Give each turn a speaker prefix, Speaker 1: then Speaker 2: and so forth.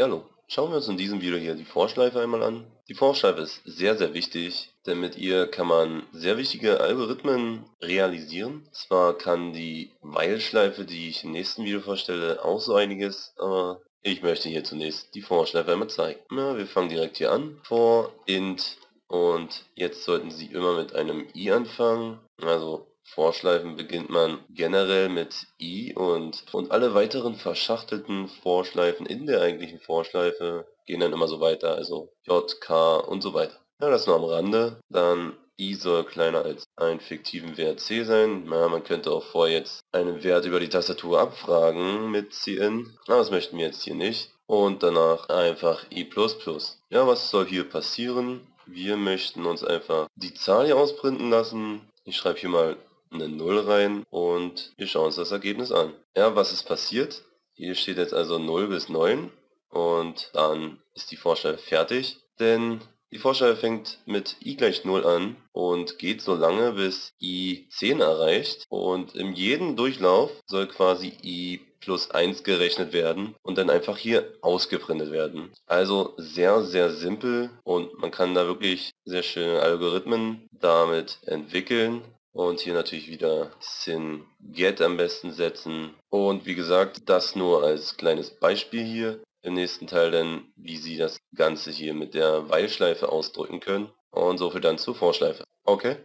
Speaker 1: Hallo, schauen wir uns in diesem Video hier die Vorschleife einmal an. Die Vorschleife ist sehr, sehr wichtig, denn mit ihr kann man sehr wichtige Algorithmen realisieren. Zwar kann die While-Schleife, die ich im nächsten Video vorstelle, auch so einiges, aber ich möchte hier zunächst die Vorschleife einmal zeigen. Na, wir fangen direkt hier an. For int und jetzt sollten Sie immer mit einem i anfangen, also Vorschleifen beginnt man generell mit i und, und alle weiteren verschachtelten Vorschleifen in der eigentlichen Vorschleife gehen dann immer so weiter, also j, k und so weiter. Ja, das nur am Rande. Dann i soll kleiner als einen fiktiven Wert c sein. Ja, man könnte auch vor jetzt einen Wert über die Tastatur abfragen mit cin. Aber das möchten wir jetzt hier nicht. Und danach einfach i++. Ja, was soll hier passieren? Wir möchten uns einfach die Zahl hier ausprinten lassen. Ich schreibe hier mal eine 0 rein und wir schauen uns das Ergebnis an. Ja, was ist passiert? Hier steht jetzt also 0 bis 9 und dann ist die Vorschleife fertig, denn die Vorschleife fängt mit i gleich 0 an und geht so lange bis i 10 erreicht und in jedem Durchlauf soll quasi i plus 1 gerechnet werden und dann einfach hier ausgeprintet werden. Also sehr, sehr simpel und man kann da wirklich sehr schöne Algorithmen damit entwickeln und hier natürlich wieder sin get am besten setzen. Und wie gesagt, das nur als kleines Beispiel hier. Im nächsten Teil dann, wie Sie das Ganze hier mit der Weilschleife ausdrücken können. Und so viel dann zur Vorschleife. Okay?